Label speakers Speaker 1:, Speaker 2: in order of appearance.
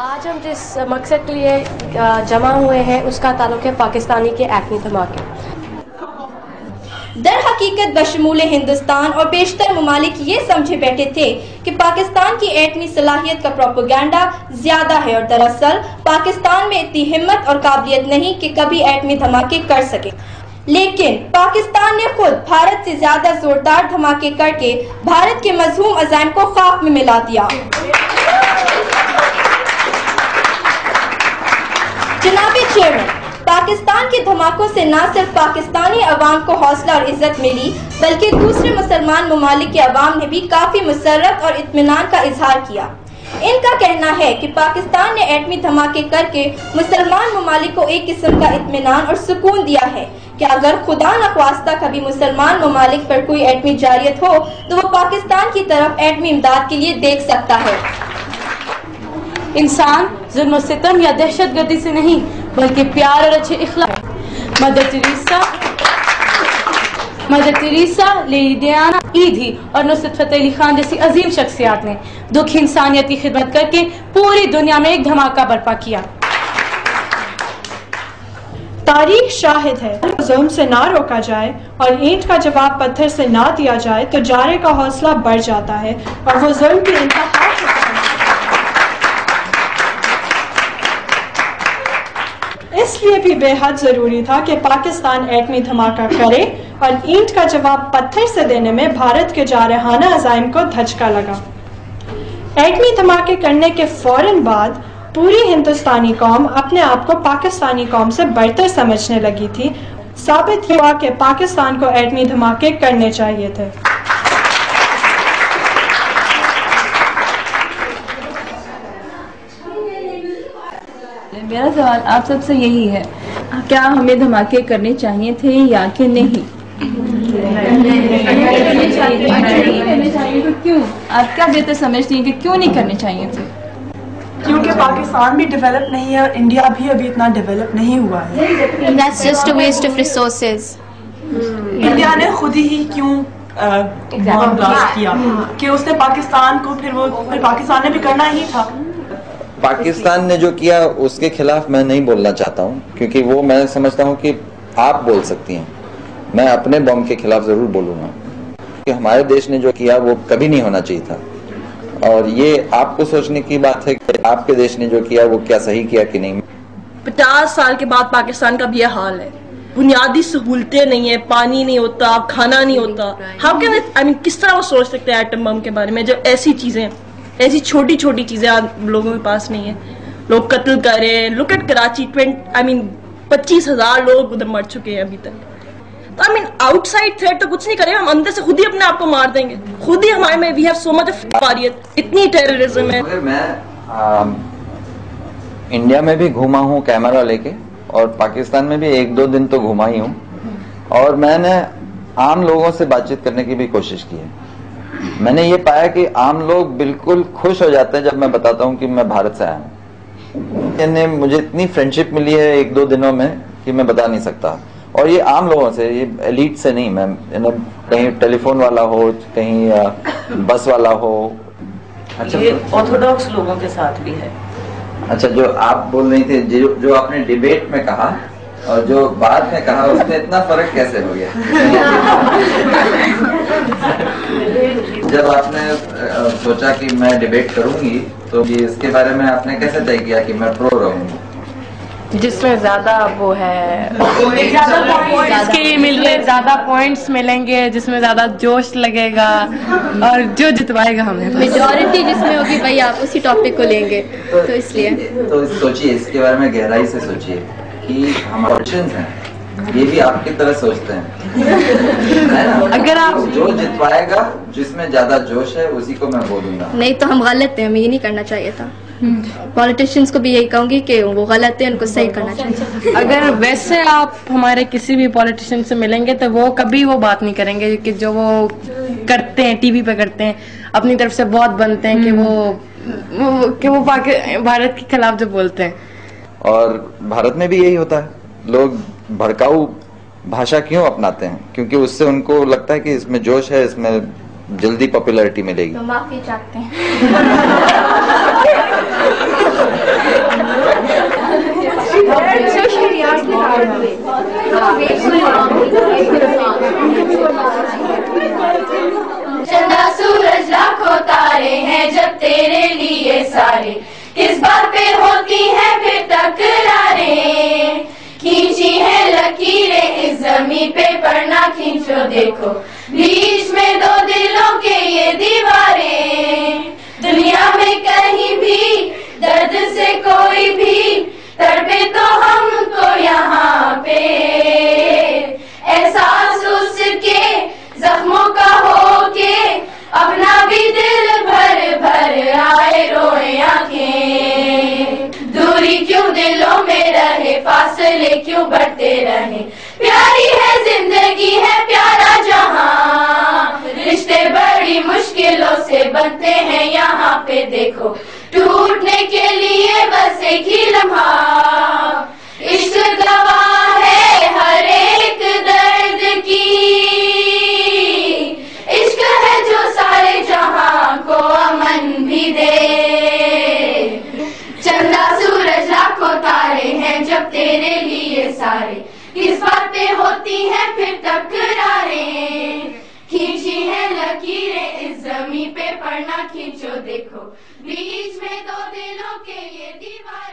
Speaker 1: آج ہم جس مقصد کے لیے جمع ہوئے ہیں، اس کا تعلق ہے پاکستانی کے ایٹمی دھماکے
Speaker 2: در حقیقت بشمول ہندوستان اور بیشتر ممالک یہ سمجھے بیٹھے تھے کہ پاکستان کی ایٹمی صلاحیت کا پروپوگینڈا زیادہ ہے اور دراصل پاکستان میں اتنی ہمت اور قابلیت نہیں کہ کبھی ایٹمی دھماکے کر سکے۔ لیکن پاکستان نے خود بھارت سے زیادہ زوردار دھماکے کر کے بھارت کے مضموم عزائم کو خاک میں ملا دیا۔ جناب چیئرمین پاکستان کے دھماکوں سے نہ صرف پاکستانی عوام کو حوصلہ اور عزت ملی، بلکہ دوسرے مسلمان ممالک کے عوام نے بھی کافی مسرت اور اطمینان کا اظہار کیا۔ ان کا کہنا ہے کہ پاکستان نے ایٹمی دھماکے کر کے مسلمان ممالک کو ایک قسم کا اطمینان اور سکون دیا ہے۔ کہ اگر خدا نخواستہ کبھی مسلمان ممالک پر کوئی ایٹمی جاریت ہو، تو وہ پاکستان کی طرف ایٹمی امداد کے لیے دیکھ سکتا ہے۔
Speaker 3: انسان ظلم و ستم یا دہشت گردی سے نہیں بلکہ پیار اور اچھے اخلاق. Mother Teresa Mother Teresa Lady Diana Edhi اور نصرت فتح علی خان جیسی عظیم شخصیات نے دکھ انسانیت کی خدمت کر کے پوری دنیا میں ایک دھماکہ برپا کیا۔
Speaker 4: تاریخ شاہد ہے۔ ظلم سے نہ روکا جائے اور اینٹ کا جواب پتھر سے نہ دیا جائے تو جارے کا حوصلہ بڑھ جاتا ہے اور وہ ظلم کی انتہا اس لیے بھی بے حد ضروری تھا کہ پاکستان ایٹمی دھماکہ کرے اور اینٹ کا جواب پتھر سے دینے میں بھارت کے جارحانہ عزائم کو دھچکا لگا۔ ایٹمی دھماکے کرنے کے فوراً بعد پوری ہندوستانی قوم اپنے آپ کو پاکستانی قوم سے بڑھتر سمجھنے لگی تھی۔ ثابت ہوا کہ پاکستان کو ایٹمی دھماکے کرنے چاہیے تھے۔
Speaker 5: میرا سوال آپ سب سے یہی ہے کیا ہمیں دھماکے کرنے چاہیے تھے یا کہ نہیں؟ کیوں آپ کیا بہتر سمجھتی ہیں کہ کیوں نہیں کرنے چاہیے تھے؟
Speaker 6: کیونکہ پاکستان بھی ڈیولپ نہیں ہے اور انڈیا بھی ابھی اتنا ڈیولپ نہیں ہوا ہے۔ انڈیا نے خود ہی کیوں بلاسٹ کیا؟ کہ اس نے پاکستان کو پھر وہ پھر پاکستان نے بھی کرنا ہی تھا۔
Speaker 7: پاکستان نے جو کیا، اس کے خلاف میں نہیں بولنا چاہتا ہوں، کیونکہ وہ میں سمجھتا ہوں کہ آپ بول سکتی ہیں۔ میں اپنے بم کے خلاف ضرور بولوں گا۔ کہ ہمارے دیش نے جو کیا، وہ کبھی نہیں ہونا چاہیے تھا۔ اور یہ آپ کو سوچنے کی بات ہے کہ آپ کے دیش نے جو کیا، وہ کیا صحیح کیا کہ نہیں۔
Speaker 8: پچاس سال کے بعد پاکستان کا بھی یہ حال ہے۔ بنیادی سہولتیں نہیں ہیں، پانی نہیں ہوتا، کھانا نہیں ہوتا۔ ہم کس طرح وہ سوچ سکتے ہیں ایٹم بم کے بارے میں جب ایسی چیزیں ایسی چھوٹی چھوٹی چیزیں لوگوں کے پاس نہیں ہیں۔ لوگ قتل کر رہے ہیں لک ایٹ کراچی ٹوینٹ آئی مین پچیس ہزار لوگ ادھر مر چکے ہیں ابھی تک۔ تو I mean outside threat تو کچھ نہیں کرے ہم اندر سے خود ہی اپنے آپ کو مار دیں گے۔ خود ہی ہمارے میں وی ہیو سو مچ واریت، اتنی ٹیررزم ہے۔
Speaker 7: میں انڈیا میں بھی گھوما ہوں کیمرہ لے کے، اور پاکستان میں بھی ایک دو دن تو گھوما ہی ہوں۔ اور میں نے عام لوگوں سے بات چیت کرنے کی بھی کوشش کی ہے۔ میں نے یہ پایا کہ عام لوگ بالکل خوش ہو جاتے ہیں جب میں بتاتا ہوں کہ میں بھارت سے آیا ہوں۔ یعنی مجھے اتنی فرینڈشپ ملی ہے ایک دو دنوں میں کہ میں بتا نہیں سکتا۔ اور یہ عام لوگوں سے یہ ایلیٹ سے نہیں میں یعنی کہیں ٹیلی فون والا ہو کہیں بس والا ہو۔
Speaker 9: اچھا۔ آرتھوڈاکس لوگوں کے ساتھ بھی ہے۔
Speaker 7: اچھا جو آپ بول رہی تھی جو آپ نے ڈیبیٹ میں کہا اور جو بعد میں کہا اس میں اتنا فرق کیسے ہو گیا؟ جب آپ نے سوچا کہ میں ڈیبیٹ کروں گی تو یہ اس کے بارے میں آپ نے کیسے طے کیا کہ میں پرو رہوں گی؟
Speaker 1: جس میں زیادہ وہ ہے زیادہ پوائنٹس ملیں گے جس میں زیادہ جوش لگے گا اور جو جتوائے گا ہمیں
Speaker 2: میجورٹی جس میں ہوگی بھائی آپ اسی ٹاپک کو لیں گے۔ تو اس لیے۔
Speaker 7: تو سوچیے اس کے بارے میں گہرائی سے سوچیے کہ ہمارے ہیں یہ بھی آپ کی طرح سوچتے ہیں۔ آپ جو جتوائے گا جس میں زیادہ جوش ہے اسی کو میں بولوں گا۔
Speaker 2: نہیں تو ہم غلط ہیں ہمیں یہ نہیں کرنا چاہیے تھا۔ پالیٹیشینس کو بھی یہی کہوں گی کہ وہ غلط ہیں ان کو صحیح کرنا چاہیے۔
Speaker 1: اگر ویسے آپ ہمارے کسی بھی پالیٹیشین سے ملیں گے تو وہ کبھی وہ بات نہیں کریں گے کہ جو وہ کرتے ہیں ٹی وی پہ کرتے ہیں اپنی طرف سے بہت بنتے ہیں کہ وہ کہ وہ بھارت کے خلاف جو بولتے ہیں۔
Speaker 7: اور بھارت میں بھی یہی ہوتا ہے۔ لوگ بھڑکاؤ بھاشا کیوں اپناتے ہیں؟ کیونکہ اس سے ان کو لگتا ہے کہ اس میں جوش ہے، اس میں جلدی پاپولرٹی ملے گی۔
Speaker 2: معافی چاہتے ہیں
Speaker 10: جب تیرے لیے سارے۔ کس بات پہ ہوتی زمین کھینچو، دیکھو۔ بیچ میں دو دلوں کے یہ دیواریں دنیا میں کہیں بھی درد سے کوئی بھی تڑپے تو ہم کو یہاں پہ۔ احساس اس کے زخموں کا ہو کے اپنا بھی دل بھر بھر آئے روئے آنکھیں۔ دوری کیوں دلوں میں رہے، فاصلے کیوں بڑھتے رہے پیاری ہے زندگی ہے پیارا جہاں۔ رشتے بڑی مشکلوں سے بنتے ہیں یہاں پہ دیکھو۔ ٹوٹنے کے لیے بس ایک ہی لمحہ۔ عشق گواہ ہے ہر ایک درد کی۔ عشق ہے جو سارے جہاں کو امن بھی دے۔ چندہ سورج لاکھوں تارے ہیں جب تیرے لیے سارے۔ کس بات پہ ہوتی ہے پھر تکراریں کھینچی ہے لکیریں، اس زمین پہ پڑنا کھینچو، دیکھو، بیچ میں دو دلوں کے یہ دیوار